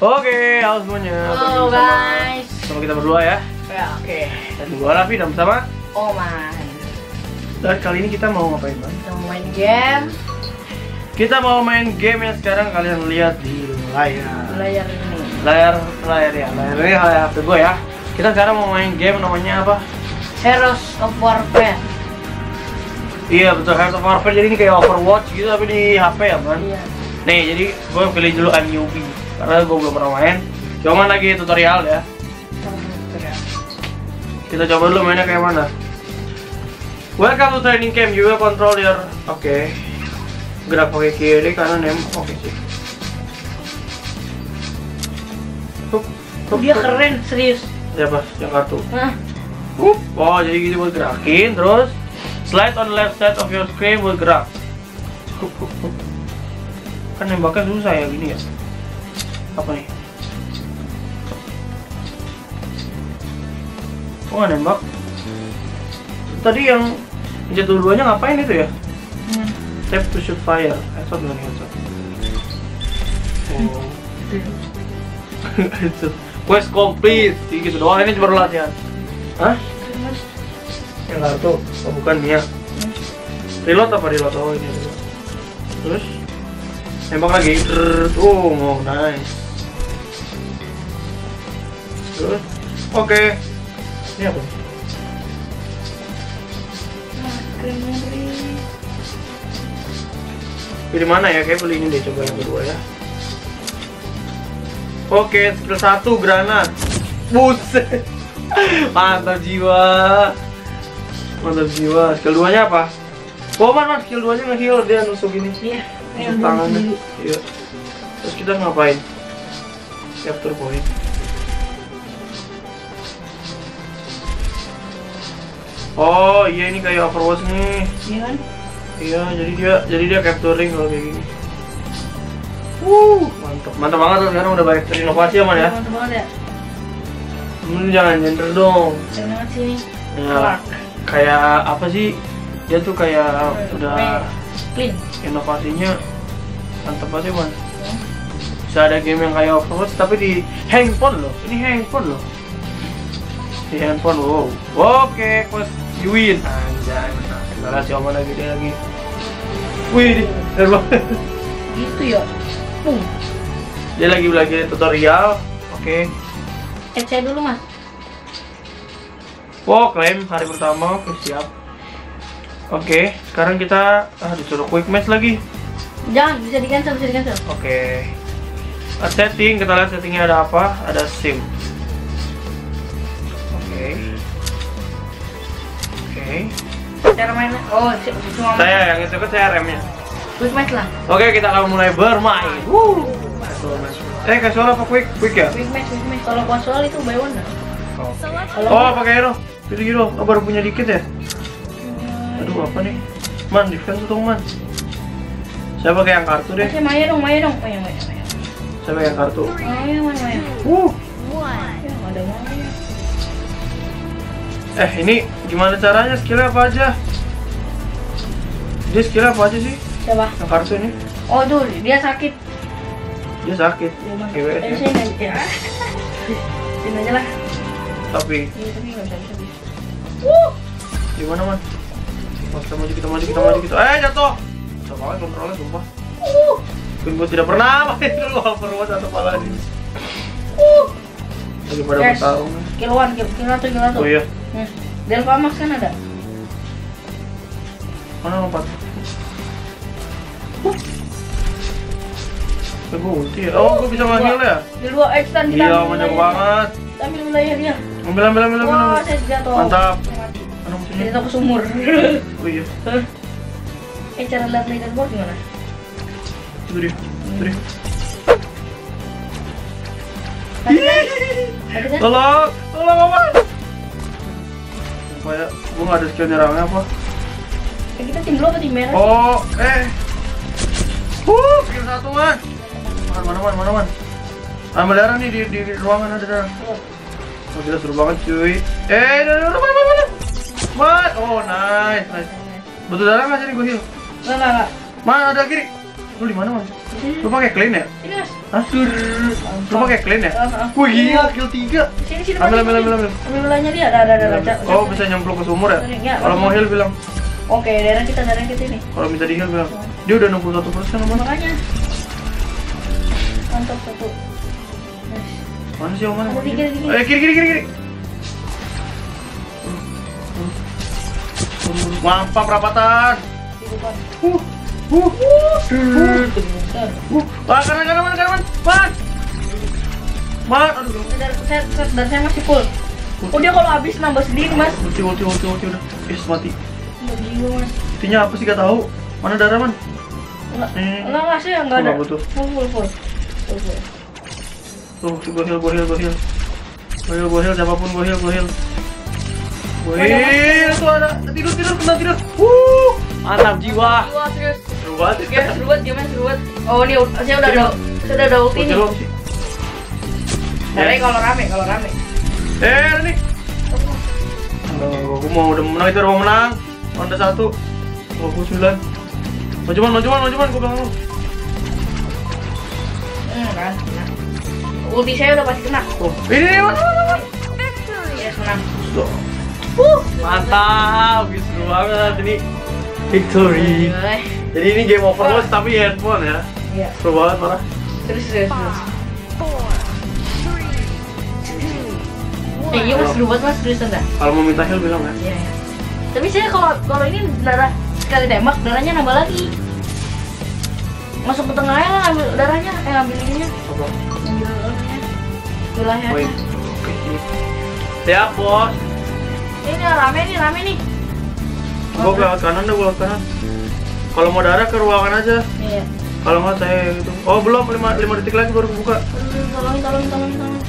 Oke, halo semuanya. Halo Bersama- guys. Sama kita berdua ya. Ya oke. Dan gua Raffi dan bersama. Oman. Dan kali ini kita mau ngapain, Bang? Kita mau main game Kita mau main game yang sekarang kalian lihat di layar. layar ini. Layar, layar ya, layar ini layar HP gue ya. Kita sekarang mau main game namanya apa? Heroes of Warfare. Iya betul, Hearts of Warfare jadi ini kayak Overwatch gitu tapi di HP ya, Bang. Iya. Nih, jadi gue pilih dulu I'm newbie karena gue belum pernah main. Cuman lagi tutorial ya. Kita coba dulu mainnya kayak mana. Welcome to training camp. You will control your. Oke. Gerak pakai kiri kanan nembak. Oke sih. Hup, hup, Dia hup. keren serius. Siapa? Yang kartu. Nah, Hup. Oh, jadi gitu buat gerakin terus slide on left side of your screen buat gerak. Hup, hup, hup. Kan nembaknya susah ya gini ya. Apa nih? Kok nggak nembak? Tadi yang jatuh dua-duanya ngapain itu ya? hmm. Tap to shoot fire. Headshot nih headshot? Oh. Headshot. Quest complete. Jadi gitu doang. Ini cuma latihan. Hah? Yang kartu? Oh bukan Mia. Reload apa reload? Oh ini reload. Terus? Nembak lagi. Oh, oh nice. Terus? Oke. Ini apa? Pilih mana ya? Kayak pilih ini deh coba yang kedua ya. Oke, skill 1 granat. Buset. Mantap jiwa. Mantap jiwa. Skill 2 nya apa? Oh man, man, skill 2 nya nge-heal dia nusuk ini. Iya. Nusuk tangannya. Iya. Terus kita ngapain? Capture point. Oh iya ini kayak Overwatch nih. Iya kan? Iya, jadi dia jadi dia capturing kalau kayak gini. Wuh, mantap. Mantap banget tuh sekarang udah banyak terinovasi aman ya. Mantap banget ya. Hmm, jangan gender dong. Keren banget sih ini. Ya, kayak apa sih? Dia tuh kayak udah clean. inovasinya mantap banget ya. Bisa ada game yang kayak Overwatch tapi di handphone loh. Ini handphone loh. Di handphone, wow. Oke, quest you win. Anjay, benar. si Oman lagi dia lagi. Wih, keren banget. Gitu ya. Boom. Dia lagi belajar tutorial. Oke. Eh saya dulu mas. Wow, klaim hari pertama. Oke, siap. Oke, sekarang kita ah disuruh quick match lagi. Jangan bisa di cancel bisa di cancel. Oke. Ah, setting, kita lihat settingnya ada apa? Ada sim. Oke. Oke. Cara mainnya. Oh cuma Saya yang itu saya remnya. quick match lah. Oke, kita akan mulai bermain. Wuh. Eh, casual apa quick? Quick ya? Quick match quick match. Kalau casual itu buy one. Kalau Oh, pakai hero. Pilih hero. Oh, baru punya dikit ya? Aduh, apa nih? Man, defense dong, man. Saya pakai yang kartu deh. Saya Maya dong, Maya dong. Maya, Maya, Maya. Saya pakai yang kartu. Maya, Maya, Maya. Uh. Ya, ada Maya. Eh, ini gimana caranya? Skillnya apa aja? Dia skillnya apa aja sih? Siapa? Yang kartu ini? Oh tuh, dia sakit. Dia sakit. GWS Eh, ya. sini aja. Ya. Lah. Tapi Iya, tapi nggak bisa bisa. bisa. gimana man? Oh, kita maju, kita maju, kita maju, kita. Eh, jatuh. Susah banget kontrolnya, sumpah. Uh, gue tidak pernah main dulu Overwatch atau apa lagi. uh. Lagi pada Yes. bertarung. Kill one, kill, kill satu, kill satu. Oh iya, Hmm. Delva Max kan ada. mana lompat? Eh, gue ulti ya. Oh, gue bisa nge-heal ya? Di dua extend kita Iya, ambil banyak wilayah banget. ambil wilayah dia. Ambil, ambil, ambil, ambil. Wah, saya jatuh. Mantap. Jatuh ke sumur. Oh iya, eh, cara lihat leaderboard gimana? itu dia, itu dia. Tolong, tolong apa? Supaya gue gak ada skill nyerangnya apa? Eh, kita tim blue apa tim merah? Oh, eh. Uh, skill satu man. Mana mana man, mana man. Ambil darah nih di, di, di ruangan ada darah. Oh. Oh gila seru banget cuy. Eh, darah, darah, mana mana mana. Man, oh nice, nice. Butuh darah nggak sih gue heal? Enggak, enggak, enggak. Man ada kiri. Lu di mana, Man? Lu pakai clean ya? Ini mas. Hah? Lu pakai clean ya? Ah, ah. Wih, gila, kill 3. Sini sini. Ambil, Mas. ambil, ambil, ambil. Ambil belanya dia. Ada ada ada. Oh, bisa nyemplung ke sumur ya? Kalau mau heal bilang. Oke, daerah kita daerah kita ini. Kalau minta di heal bilang. Dia udah 61 persen. Makanya. Mantap satu. Mana sih, Om? Mana? Ada di kiri, kiri. Eh, kiri, kiri, kiri, Mampap rapatan. Uh, uh, uh, Bentar. uh. Ah, kanan, kanan, kanan, kanan, man. Man, aduh. Saya, dar saya masih full. Oh dia kalau habis nambah sendiri mas. Ulti, ulti, ulti, ulti, udah. Yes, mati. Nggak jiwa mas. Ultinya apa sih, gak tahu. Mana darah, man? Enggak, Eh. enggak mas ya enggak ada. full full. Full full. Tuh, gue heal, gue heal, gue heal. Gue heal, gue heal, siapa pun gue heal, gue heal. Heal, tuh ada. Tidur, tidur, kena tidur. Wuh, mantap jiwa. Jiwa serius. Seru banget. Ya seru banget gimana seru banget. Oh ini saya udah ada udah ada ulti nih. Caranya kalau rame kalau rame. Eh. Oh, aku mau udah menang itu udah mau menang. Ronde satu. Oh, aku sembilan. Maju man, maju man, maju man, gue bilang lu. Hmm kan. Ulti saya udah pasti kena. Oh, ini nih, man. Yes menang. Uh, mantap, Wih, seru banget ini. Victory. Jadi ini game Overwatch tapi handphone ya. Iya. Seru banget parah. Serius serius serius. Eh iya mas seru banget mas seriusan dah. Kalau mau minta heal bilang ya. Iya iya. Tapi saya kalau kalau ini darah sekali tembak darahnya nambah lagi. Masuk ke tengahnya lah ambil darahnya, eh ambil ininya, Apa? ambil ininya, wilayahnya. Ya, bos. Ini rame nih, rame nih. Gua ke kanan deh, gua ke kanan. Kalau mau darah ke ruangan aja. Iya. Kalau nggak saya gitu. Oh belum, 5, 5 detik lagi baru buka. Tolongin, tolongin, tolongin, tolongin.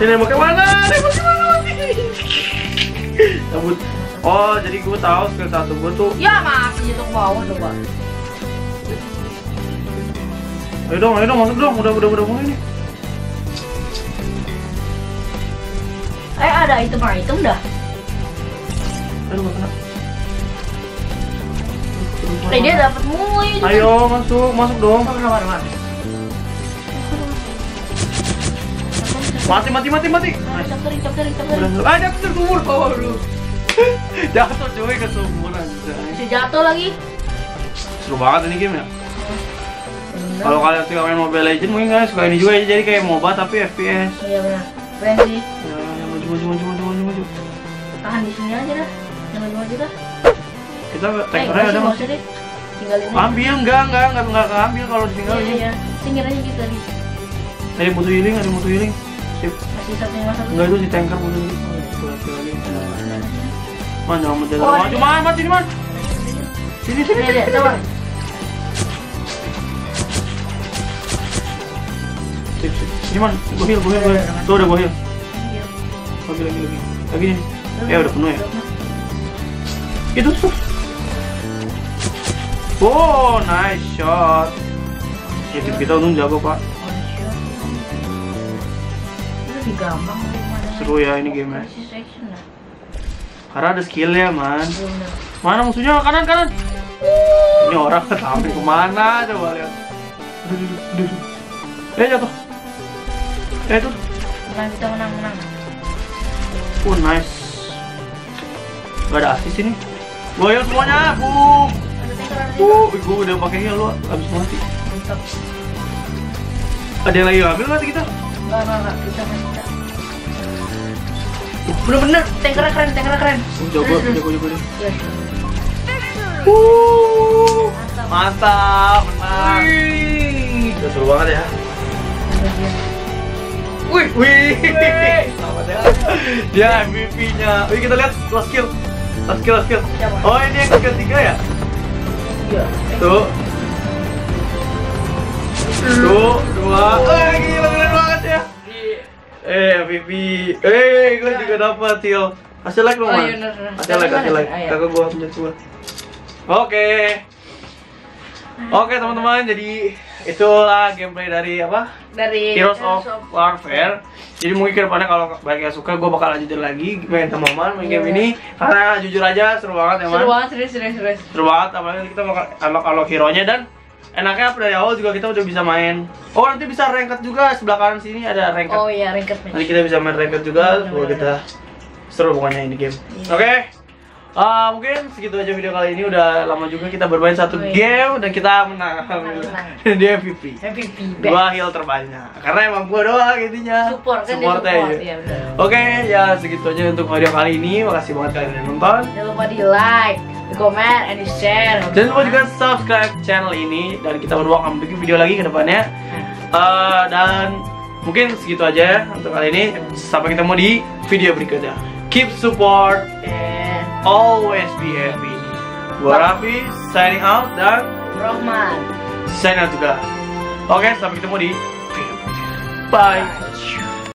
Ini nembaknya mana? Nembaknya mana? Cabut. Oh, jadi gue tahu skill satu gue tuh. Ya masih jatuh ke bawah coba. Ayo dong, ayo dong, masuk dong. Udah, udah, udah mulai nih. Eh ada item item dah. Aduh, nggak kena. Eh dia dapat mulu itu. Ayo masuk, masuk dong. Mati, mati, mati, mati. Udah, capturing. udah. Ah, jatuh ke sumur. Oh, aduh. jatuh cuy ke sumur anjay. Bisa jatuh lagi. Seru banget ini game ya. Kalau kalian suka main Mobile Legends mungkin kalian suka ini juga ya. Jadi kayak MOBA tapi FPS. Iya benar. Keren sih. Maju, maju, maju, maju, maju, maju. Tahan di sini aja dah. Jangan maju dah. Kita Eh, tankernya nggak ada usah, nggak mas. usah deh. Tinggalin aja. Ambil enggak, enggak, enggak, enggak keambil kalau Iya, ditinggalin. iya, iya. Singgir aja gitu tadi. Ada butuh healing, ada butuh healing. Sip. Masih satu yang masuk. Enggak itu si tanker butuh healing. Lagi lagi. Man, jangan menjaga Oh, maju, ada. man, man, sini man. Sini, sini, coba. Sip, sip. Sini man, gue heal, gue heal, gue heal. Tuh udah gue heal. Lagi, lagi, lagi. Lagi nih. Ya udah penuh ya. Itu tuh. Oh, nice shot. Ya tim kita untung jago pak. Seru ya ini game lah. Karena ada skill ya man. Mana musuhnya? Kanan, kanan. Ini orang ketahui ke mana coba lihat. Eh jatuh. Eh tuh. Kita menang menang. Oh nice. Gak ada asis ini. Heal semuanya. Boom. Uh, gue udah pakai heal lu abis mati. Mantap. Ada yang lagi ngambil nggak kita? Enggak enggak enggak kita masih kita. Bener-bener tankernya keren tankernya keren. Oh, jago, jago, jago deh. Yes. Uh, Mantap. mantap, menang. Udah seru banget ya. Wih, wih, selamat ya. Dia MVP-nya. Wih, kita lihat last skill. Last skill, last. Siapa? Oh, ini yang ketiga ya? Iya. Tuh. Tuh, dua. Eh, gila keren banget ya. Eh, MVP. Eh, gue juga dapat, Til. Kasih like dong, Oh, Man. iya, bener. Kasih like, Mana, like. Ah, iya. Kakak gua punya gua. Oke. Oke, teman-teman. Jadi itulah gameplay dari apa? Dari Heroes of Warfare. Jadi mungkin ke depannya kalau banyak yang suka, gue bakal lanjutin lagi main sama Oman main game Iya. ini. Karena jujur aja seru banget ya Man. Seru banget, serius, serius, serius. Seru banget, apalagi kita bakal unlock unlock hero nya dan enaknya dari awal juga kita udah bisa main. Oh nanti bisa ranked juga sebelah kanan sini ada ranked. Oh iya, ranked Nanti kita bisa main ranked juga. Kalau kita seru pokoknya ini game. Iya. Oke. Ah, mungkin segitu aja video kali ini udah lama juga kita bermain satu Oh, iya. game dan kita menang alhamdulillah. menang. Dia MVP. MVP best. heal terbanyak karena emang gua doang intinya. Support kan dia Support support. Iya, benar. Oke, ya segitu aja untuk video kali ini. Makasih banget kalian yang nonton. Jangan lupa di like, di comment, and di share. Jangan lupa juga subscribe channel ini dan kita berdua akan bikin video lagi ke depannya. Eh, dan mungkin segitu aja ya untuk kali ini. Sampai ketemu di video berikutnya. Keep support, And always be happy. Gua Raffi signing out dan Rohman. signing out juga. Oke, sampai ketemu di berikutnya. Bye.